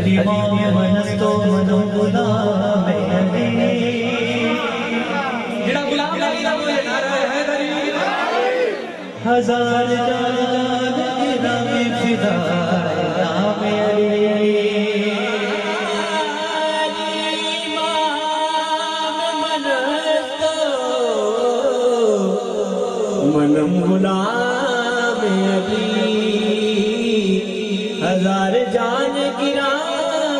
من من گیار ہزار من گی ہزار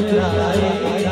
¡Gracias!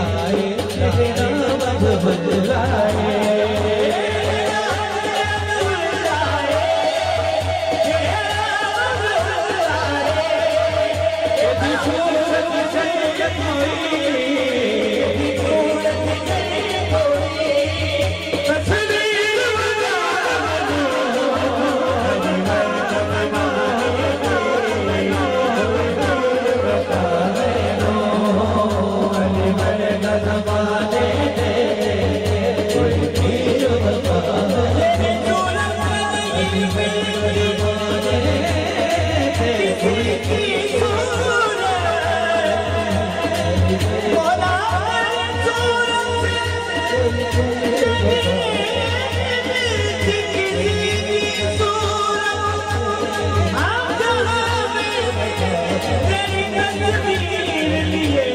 دل دلير لِيے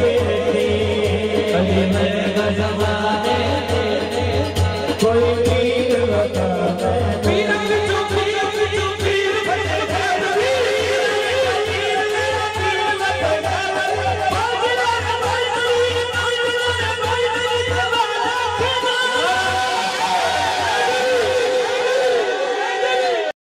پير ٿي هلي من